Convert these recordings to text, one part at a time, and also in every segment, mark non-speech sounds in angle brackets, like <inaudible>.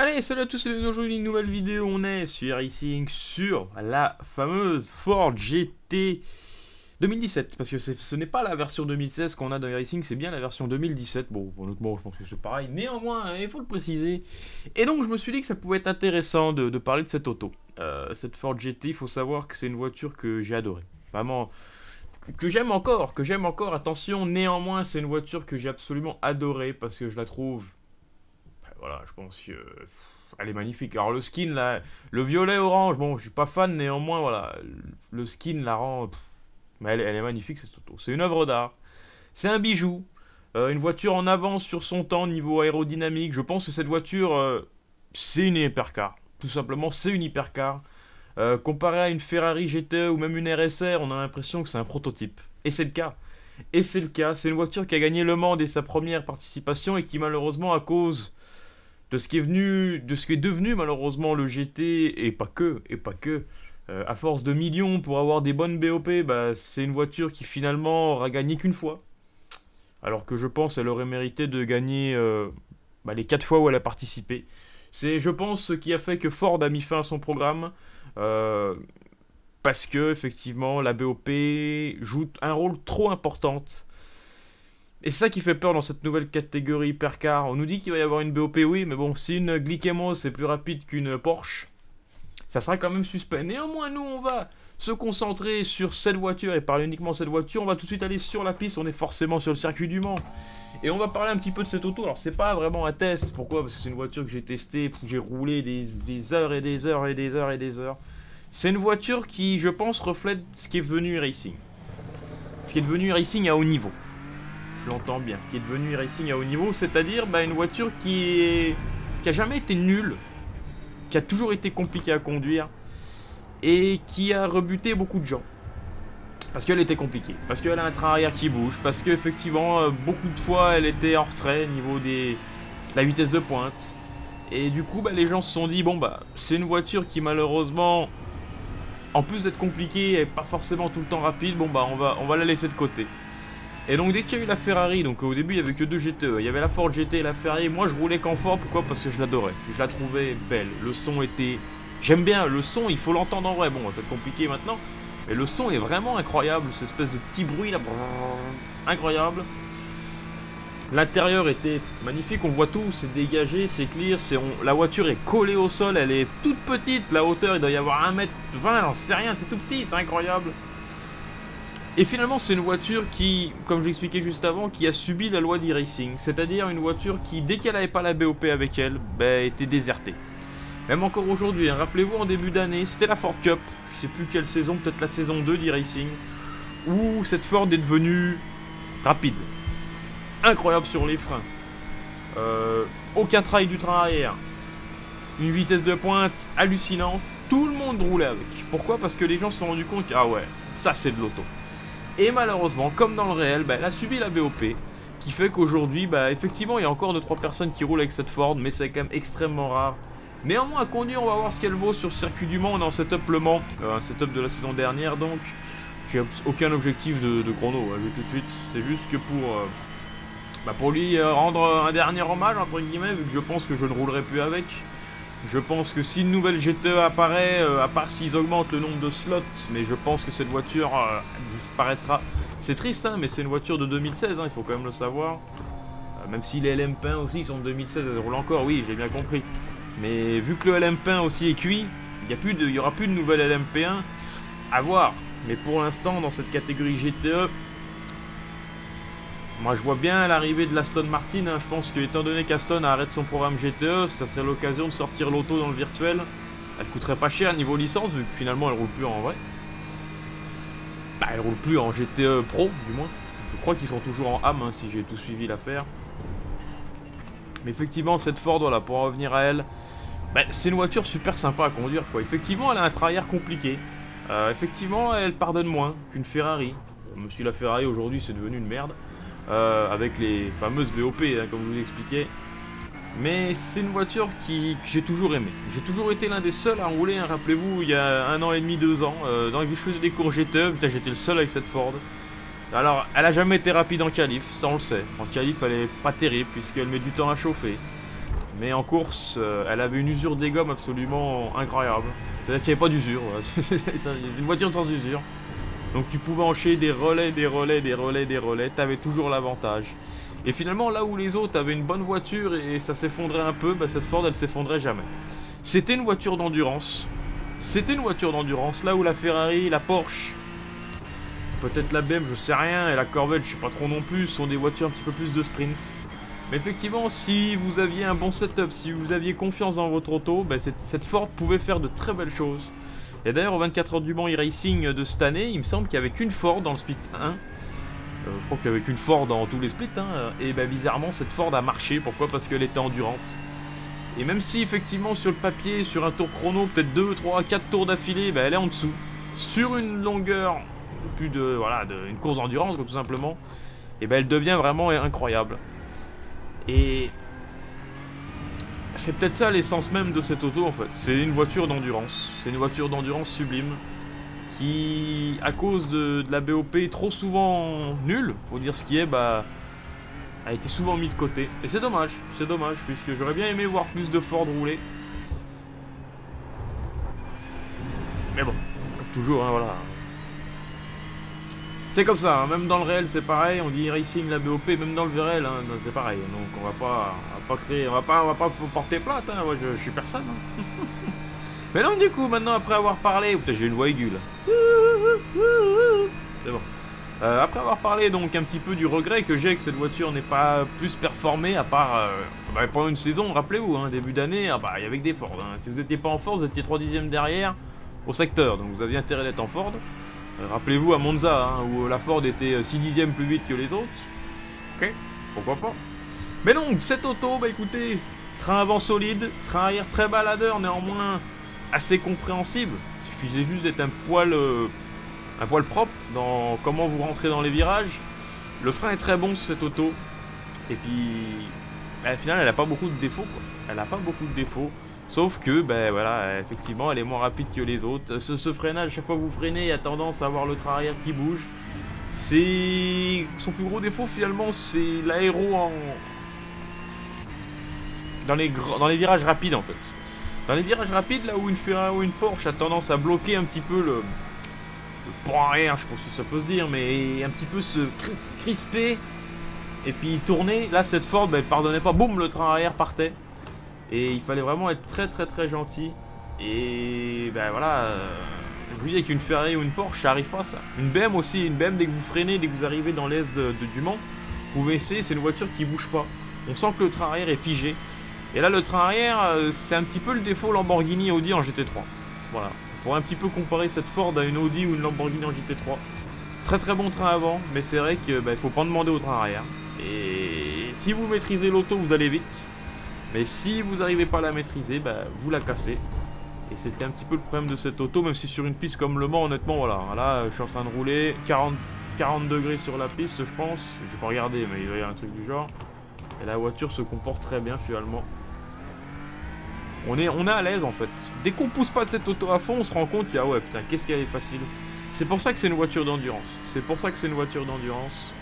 Allez, salut à tous, c'est aujourd'hui une nouvelle vidéo. On est sur Racing sur la fameuse Ford GT 2017. Parce que ce n'est pas la version 2016 qu'on a dans Racing, c'est bien la version 2017. Bon, je pense que c'est pareil. Néanmoins, hein, il faut le préciser. Et donc, je me suis dit que ça pouvait être intéressant de, parler de cette auto. Euh, cette Ford GT, il faut savoir que c'est une voiture que j'ai adorée. Vraiment, que j'aime encore, que j'aime encore. Attention, néanmoins, c'est une voiture que j'ai absolument adorée parce que je la trouve voilà, je pense que. elle est magnifique. Alors le skin, là, le violet orange, bon, je suis pas fan, néanmoins, voilà, le skin la rend. mais elle, est magnifique, cette auto. C'est une œuvre d'art. C'est un bijou. Euh, une voiture en avance sur son temps niveau aérodynamique. Je pense que cette voiture, euh, c'est une hypercar. Tout simplement, c'est une hypercar. Euh, comparé à une Ferrari GTE ou même une RSR, on a l'impression que c'est un prototype. Et c'est le cas. Et c'est le cas. C'est une voiture qui a gagné Le Mans dès sa première participation et qui malheureusement, à cause de ce qui est venu, de ce qui est devenu malheureusement le GT et pas que, et pas que. Euh, à force de millions pour avoir des bonnes BOP, bah, c'est une voiture qui finalement aura gagné qu'une fois. Alors que je pense qu'elle aurait mérité de gagner euh, bah, les quatre fois où elle a participé. C'est, je pense, ce qui a fait que Ford a mis fin à son programme. Euh, parce que, effectivement, la BOP joue un rôle trop important et c'est ça qui fait peur dans cette nouvelle catégorie hypercar. On nous dit qu'il va y avoir une BOP, oui, mais bon, si une Glycemos est plus rapide qu'une Porsche, ça sera quand même suspect. Néanmoins, nous, on va se concentrer sur cette voiture et parler uniquement de cette voiture. On va tout de suite aller sur la piste, on est forcément sur le circuit du Mans. Et on va parler un petit peu de cette auto. Alors, c'est pas vraiment un test. Pourquoi? Parce que c'est une voiture que j'ai testée, j'ai roulé des, des, heures et des heures et des heures et des heures. C'est une voiture qui, je pense, reflète ce qui est devenu racing. Ce qui est devenu racing à haut niveau l'entends bien, qui est devenu racing à haut niveau, c'est-à-dire bah, une voiture qui, est... qui a jamais été nulle, qui a toujours été compliquée à conduire, et qui a rebuté beaucoup de gens. Parce qu'elle était compliquée, parce qu'elle a un train arrière qui bouge, parce qu'effectivement, euh, beaucoup de fois, elle était en retrait au niveau des... de la vitesse de pointe. Et du coup, bah, les gens se sont dit, bon bah, c'est une voiture qui malheureusement, en plus d'être compliquée et pas forcément tout le temps rapide, bon bah, on va, on va la laisser de côté. Et donc dès qu'il y a eu la Ferrari, donc au début il y avait que deux GTE, il y avait la Ford GT et la Ferrari, moi je roulais qu'en Ford, pourquoi? Parce que je l'adorais, je la trouvais belle, le son était... J'aime bien, le son il faut l'entendre en vrai, bon c'est compliqué maintenant, mais le son est vraiment incroyable, cette espèce de petit bruit là, incroyable. L'intérieur était magnifique, on voit tout, c'est dégagé, c'est clear, c'est la voiture est collée au sol, elle est toute petite, la hauteur il doit y avoir 1m20, j'en sais rien, c'est tout petit, c'est incroyable. Et finalement, c'est une voiture qui, comme je l'expliquais juste avant, qui a subi la loi d'e-racing. C'est-à-dire une voiture qui, dès qu'elle n'avait pas la BOP avec elle, ben, était désertée. Même encore aujourd'hui, hein. rappelez-vous en début d'année, c'était la Ford Cup, je sais plus quelle saison, peut-être la saison 2 d'e-racing, où cette Ford est devenue rapide. Incroyable sur les freins. Euh, aucun trail du train arrière. Une vitesse de pointe hallucinante. Tout le monde roulait avec. Pourquoi? Parce que les gens se sont rendus compte que, ah ouais, ça c'est de l'auto. Et malheureusement, comme dans le réel, bah, elle a subi la BOP. Qui fait qu'aujourd'hui, bah, effectivement, il y a encore 2-3 personnes qui roulent avec cette Ford, mais c'est quand même extrêmement rare. Néanmoins, à conduire, on va voir ce qu'elle vaut sur circuit du Mans. On est en setup Le Mans, euh, un setup de la saison dernière, donc j'ai aucun objectif de, chrono, hein, tout de suite. C'est juste que pour, euh, bah, pour lui euh, rendre un dernier hommage, entre guillemets, vu que je pense que je ne roulerai plus avec. Je pense que si une nouvelle GTE apparaît, euh, à part s'ils augmentent le nombre de slots, mais je pense que cette voiture euh, disparaîtra. C'est triste, hein, mais c'est une voiture de 2016, hein, il faut quand même le savoir. Euh, même si les LM1 aussi sont de 2016, elles roulent encore, oui, j'ai bien compris. Mais vu que le LMP1 aussi est cuit, il n'y aura plus de nouvelle LMP1 à voir. Mais pour l'instant, dans cette catégorie GTE, moi, je vois bien l'arrivée de l'Aston Martin. Hein. Je pense que, étant donné qu'Aston arrête son programme GTE, ça serait l'occasion de sortir l'auto dans le virtuel. Elle coûterait pas cher niveau licence, vu que finalement, elle roule plus en vrai. Bah, elle roule plus en GTE Pro, du moins. Je crois qu'ils sont toujours en AM, hein, si j'ai tout suivi l'affaire. Mais effectivement, cette Ford, voilà, pour revenir à elle, bah, c'est une voiture super sympa à conduire, quoi. Effectivement, elle a un travail compliqué. Euh, effectivement, elle pardonne moins qu'une Ferrari. Monsieur la Ferrari, aujourd'hui, c'est devenu une merde. Euh, avec les fameuses BOP, hein, comme vous expliquais. Mais c'est une voiture qui, que j'ai toujours aimé. J'ai toujours été l'un des seuls à rouler, hein, rappelez-vous, il y a un an et demi, deux ans. Euh, dans les je faisais des cours GTE, j'étais le seul avec cette Ford. Alors, elle a jamais été rapide en qualif, ça on le sait. En qualif, elle est pas terrible, puisqu'elle met du temps à chauffer. Mais en course, euh, elle avait une usure des gommes absolument incroyable. C'est-à-dire qu'il n'y avait pas d'usure. <laughs> C'est une voiture sans usure. Donc tu pouvais enchaîner des relais, des relais, des relais, des relais. Tu avais toujours l'avantage. Et finalement, là où les autres avaient une bonne voiture et ça s'effondrait un peu, bah, cette Ford, elle s'effondrait jamais. C'était une voiture d'endurance. C'était une voiture d'endurance. Là où la Ferrari, la Porsche, peut-être la BM, je sais rien, et la Corvette, je sais pas trop non plus, sont des voitures un petit peu plus de sprint. Mais effectivement, si vous aviez un bon setup, si vous aviez confiance dans votre auto, bah, cette, Ford pouvait faire de très belles choses. Et d'ailleurs, au 24 heures du Mans e-Racing de cette année, il me semble qu'il n'y avait qu'une Ford dans le split 1. Euh, je crois qu'il n'y avait qu'une Ford dans tous les splits. Hein. et bah, bizarrement, cette Ford a marché. Pourquoi? Parce qu'elle était endurante. Et même si effectivement sur le papier, sur un tour chrono, peut-être 2, 3, 4 tours d'affilée, bah, elle est en dessous. Sur une longueur, plus de, voilà, de, une course d'endurance tout simplement, et ben elle devient vraiment incroyable. Et c'est peut-être ça l'essence même de cette auto en fait. C'est une voiture d'endurance. C'est une voiture d'endurance sublime qui, à cause de, la BOP trop souvent nulle, faut dire ce qui est, bah, a été souvent mis de côté. Et c'est dommage, c'est dommage, puisque j'aurais bien aimé voir plus de Ford rouler. Mais bon, comme toujours, hein, voilà. C'est comme ça, hein. même dans le réel c'est pareil, on dit Racing, la BOP, même dans le VRL, hein, c'est pareil. Donc on va pas, pas on va pas, porter plainte, hein. Je, suis personne. Hein. <laughs> Mais donc du coup, maintenant après avoir parlé, j'ai une voix aiguë là. C'est bon. Euh, après avoir parlé donc un petit peu du regret que j'ai que cette voiture n'ait pas plus performé, à part euh, bah, pendant une saison, rappelez-vous, hein, début d'année, ah bah, il y avait des Ford. Si vous n'étiez pas en Ford, vous étiez 3 dixièmes derrière au secteur, donc vous aviez intérêt d'être en Ford. Euh, rappelez-vous à Monza, hein, où la Ford était 6 dixièmes plus vite que les autres. Ok, pourquoi pas. Mais donc, cette auto, bah écoutez, train avant solide, train arrière très baladeur, néanmoins assez compréhensible. Il suffisait juste d'être un poil, euh, un poil propre dans comment vous rentrez dans les virages. Le frein est très bon sur cette auto. Et puis, bah, au final, elle n'a pas beaucoup de défauts. Quoi. Elle n'a pas beaucoup de défauts. Sauf que, ben voilà, effectivement, elle est moins rapide que les autres. Ce, freinage, chaque fois que vous freinez, il y a tendance à avoir le train arrière qui bouge. C'est... Son plus gros défaut, finalement, c'est l'aéro en... Dans les, dans les virages rapides, en fait. Dans les virages rapides, là où une Ferrari ou une Porsche a tendance à bloquer un petit peu le... Le pont arrière, je pense que ça peut se dire, mais un petit peu se crisper et puis tourner. Là, cette Ford, ben, pardonnait pas. Boum, le train arrière partait. Et il fallait vraiment être très très très gentil. Et ben voilà, euh, je vous dis qu'une Ferrari ou une Porsche, ça arrive pas ça. Une BM aussi, une BM dès que vous freinez, dès que vous arrivez dans l'est de, du Mans, vous pouvez essayer, c'est une voiture qui bouge pas. On sent que le train arrière est figé. Et là le train arrière, euh, c'est un petit peu le défaut Lamborghini Audi en GT3. Voilà, pour un petit peu comparer cette Ford à une Audi ou une Lamborghini en GT3. Très très bon train avant, mais c'est vrai qu'il ben, faut pas demander au train arrière. Et si vous maîtrisez l'auto, vous allez vite. Mais si vous n'arrivez pas à la maîtriser, bah, vous la cassez. Et c'était un petit peu le problème de cette auto, même si sur une piste comme Le Mans, honnêtement, voilà. Là, je suis en train de rouler, 40, 40 degrés sur la piste, je pense. Je vais pas regarder, mais il y avoir un truc du genre. Et la voiture se comporte très bien, finalement. On est, à l'aise, en fait. Dès qu'on pousse pas cette auto à fond, on se rend compte que, ah ouais, putain, qu'est-ce qu'elle est facile. C'est pour ça que c'est une voiture d'endurance. C'est pour ça que c'est une voiture d'endurance.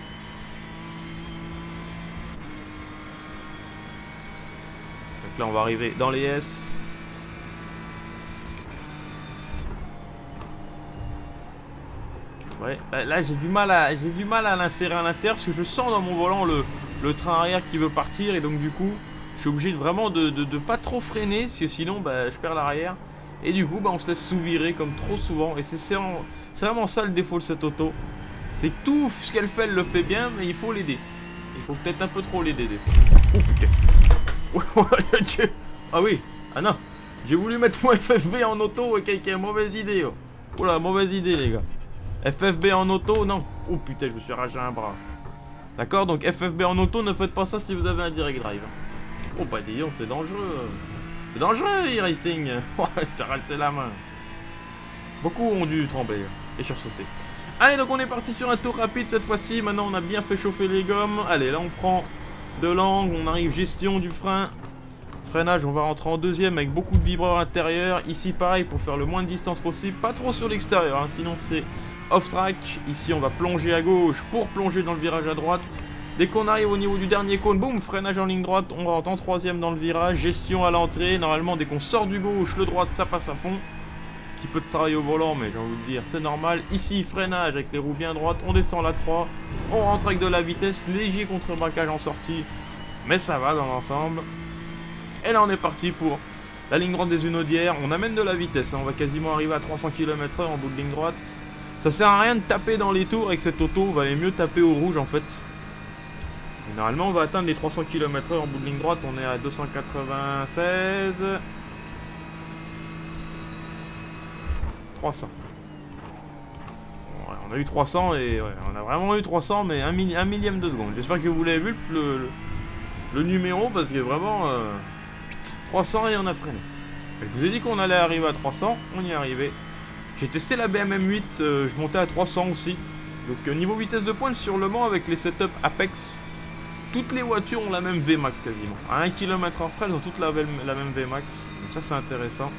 là, on va arriver dans les S. Ouais, là, j'ai du mal à j'ai du mal à l'insérer à l'intérieur parce que je sens dans mon volant le, le, train arrière qui veut partir et donc du coup je suis obligé de vraiment de, de, pas trop freiner parce que sinon bah, je perds l'arrière et du coup bah, on se laisse sous-virer comme trop souvent et c'est vraiment ça le défaut de cette auto c'est tout ce qu'elle fait elle le fait bien mais il faut l'aider il faut peut-être un peu trop l'aider oh putain <laughs> ah oui, ah non. J'ai voulu mettre mon FFB en auto quelqu'un, mauvaise idée. Oh. Oula, mauvaise idée les gars. FFB en auto, non. Oh putain, je me suis arraché un bras. D'accord, donc FFB en auto, ne faites pas ça si vous avez un direct drive. Oh bah disons, c'est dangereux. C'est dangereux, e-racing. <laughs> j'ai la main. Beaucoup ont dû trembler et sursauter. Allez, donc on est parti sur un tour rapide cette fois-ci. Maintenant, on a bien fait chauffer les gommes. Allez, là, on prend de l'angle, on arrive gestion du frein. Freinage, on va rentrer en deuxième avec beaucoup de vibreurs intérieurs. Ici, pareil, pour faire le moins de distance possible. Pas trop sur l'extérieur, hein, sinon c'est off-track. Ici, on va plonger à gauche pour plonger dans le virage à droite. Dès qu'on arrive au niveau du dernier cône, boum, freinage en ligne droite, on rentre en troisième dans le virage, gestion à l'entrée. Normalement, dès qu'on sort du gauche, le droite, ça passe à fond. Petit peu de travail au volant, mais j'ai envie de dire, c'est normal. Ici, freinage avec les roues bien droites, on descend la 3, on rentre avec de la vitesse, léger contre-braquage en sortie, mais ça va dans l'ensemble. Et là, on est parti pour la ligne droite des Unodières. On amène de la vitesse, hein. on va quasiment arriver à 300 km/h en bout de ligne droite. Ça sert à rien de taper dans les tours avec cette auto, va aller mieux taper au rouge en fait. Normalement, on va atteindre les 300 km/h en bout de ligne droite. On est à 296. 300. on a eu 300 et on a vraiment eu 300, mais un, millième de seconde. J'espère que vous l'avez vu le, numéro parce que vraiment 300 euh, et on a freiné. Je vous ai dit qu'on allait arriver à 300, on y est arrivé. J'ai testé la BMM 8, euh, je montais à 300 aussi. Donc euh, niveau vitesse de pointe sur le Mans avec les setups Apex, toutes les voitures ont la même Vmax quasiment. À 1 km h près, elles ont toutes la, même Vmax. Donc ça, c'est intéressant.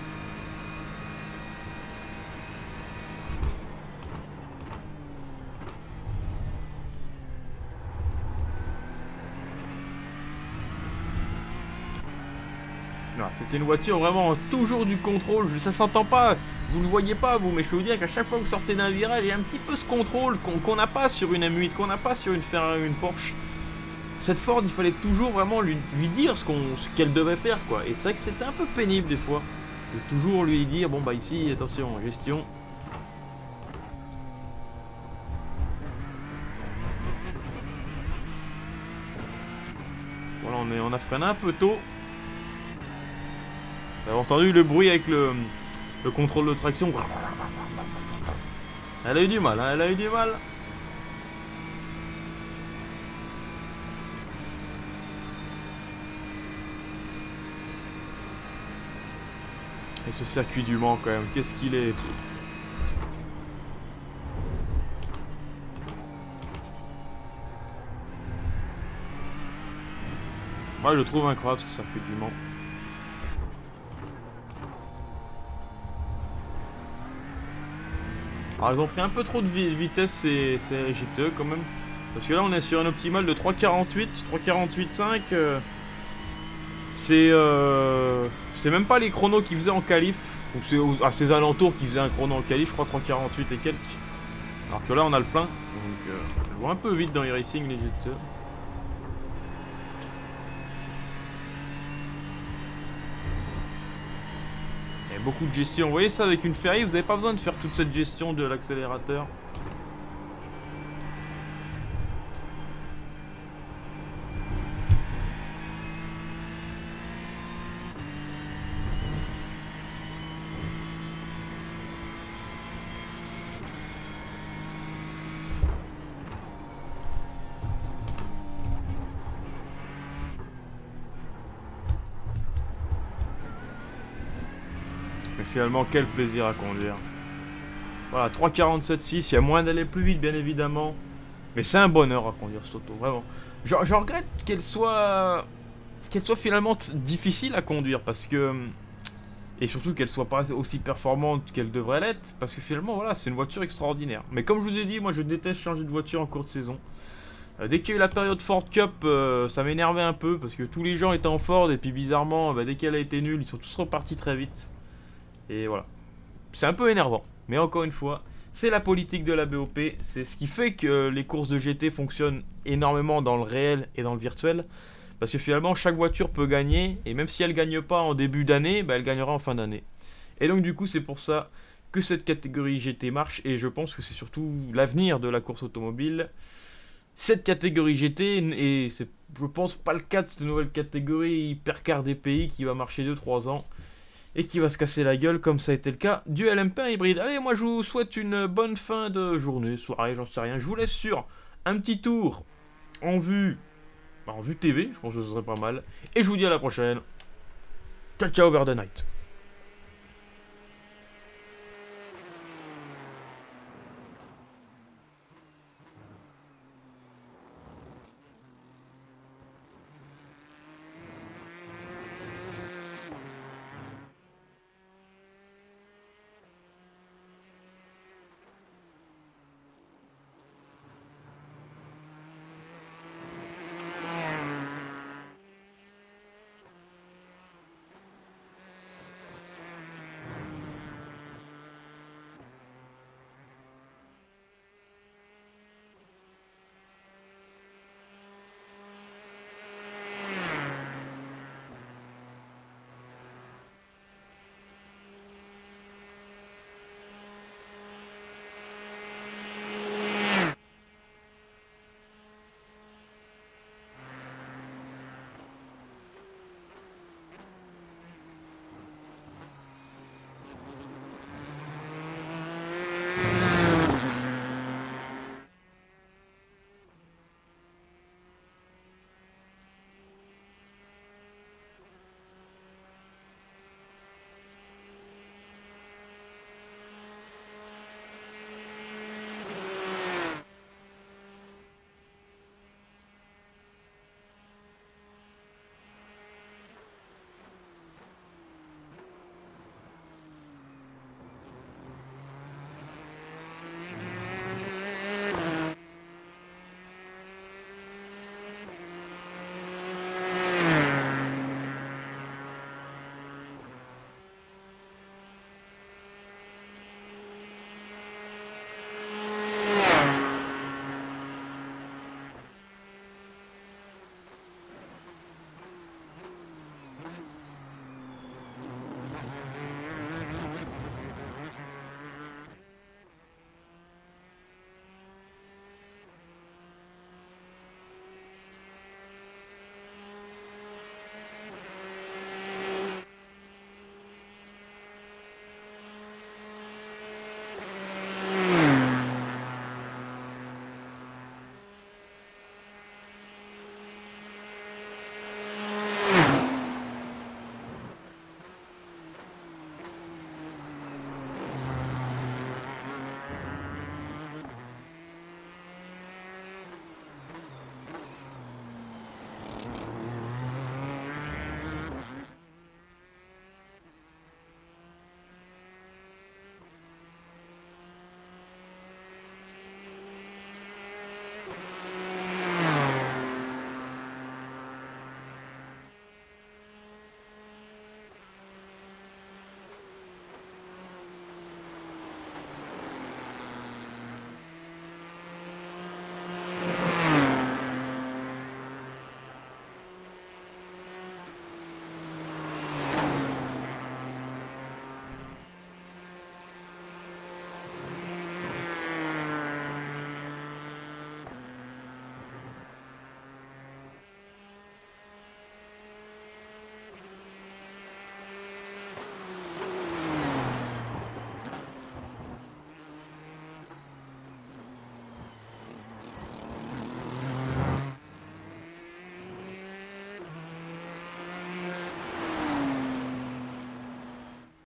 C'était une voiture vraiment toujours du contrôle. Ça s'entend pas, vous le voyez pas vous, mais je peux vous dire qu'à chaque fois que vous sortez d'un virage, il y a un petit peu ce contrôle qu'on n'a pas sur une M8, qu'on n'a pas sur une une Porsche cette Ford, il fallait toujours vraiment lui, dire ce qu'elle devait faire, quoi. Et c'est vrai que c'était un peu pénible des fois. De toujours lui dire, bon bah ici, attention, gestion. Voilà, on, est, on a freiné un peu tôt. Vous avez entendu le bruit avec le, le contrôle de traction? Elle a eu du mal, hein, elle a eu du mal. Et ce circuit du Mans quand même, qu'est-ce qu'il est, Moi je le trouve incroyable ce circuit du Mans. Alors ils ont pris un peu trop de vitesse ces, GTE quand même. Parce que là on est sur un optimal de 3.48, 3.48.5. Euh, c'est... Euh, c'est même pas les chronos qu'ils faisaient en qualif. Donc c'est à ces alentours qu'ils faisaient un chrono en qualif, je crois 3.48 et quelques. Alors que là on a le plein. Donc euh, on voit un peu vite dans les racing les a beaucoup de gestion. Vous voyez ça avec une Ferrari, vous n'avez pas besoin de faire toute cette gestion de l'accélérateur. Finalement, quel plaisir à conduire. Voilà, 3.47.6, il y a moins d'aller plus vite, bien évidemment. Mais c'est un bonheur à conduire cette auto, vraiment. Je, regrette qu'elle soit... Qu'elle soit finalement difficile à conduire, parce que... Et surtout qu'elle soit pas aussi performante qu'elle devrait l'être, parce que finalement, voilà, c'est une voiture extraordinaire. Mais comme je vous ai dit, moi je déteste changer de voiture en cours de saison. Euh, dès qu'il y a eu la période Ford Cup, euh, ça m'énervait un peu, parce que tous les gens étaient en Ford, et puis bizarrement, bah, dès qu'elle a été nulle, ils sont tous repartis très vite. Et voilà. C'est un peu énervant. Mais encore une fois, c'est la politique de la BOP. C'est ce qui fait que les courses de GT fonctionnent énormément dans le réel et dans le virtuel. Parce que finalement, chaque voiture peut gagner. Et même si elle ne gagne pas en début d'année, bah, elle gagnera en fin d'année. Et donc du coup, c'est pour ça que cette catégorie GT marche. Et je pense que c'est surtout l'avenir de la course automobile. Cette catégorie GT, et c'est, je pense, pas le cas de cette nouvelle catégorie hypercar des pays qui va marcher 2-3 ans et qui va se casser la gueule comme ça a été le cas du LMP1 hybride. Allez, moi je vous souhaite une bonne fin de journée, soirée, j'en sais rien. Je vous laisse sur un petit tour en vue, en vue TV, je pense que ce serait pas mal. Et je vous dis à la prochaine. Ciao ciao over the night.